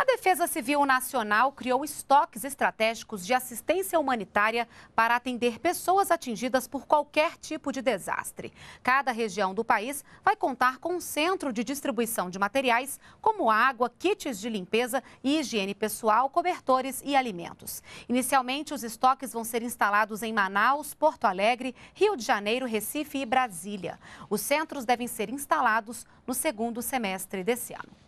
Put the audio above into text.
A Defesa Civil Nacional criou estoques estratégicos de assistência humanitária para atender pessoas atingidas por qualquer tipo de desastre. Cada região do país vai contar com um centro de distribuição de materiais, como água, kits de limpeza e higiene pessoal, cobertores e alimentos. Inicialmente, os estoques vão ser instalados em Manaus, Porto Alegre, Rio de Janeiro, Recife e Brasília. Os centros devem ser instalados no segundo semestre desse ano.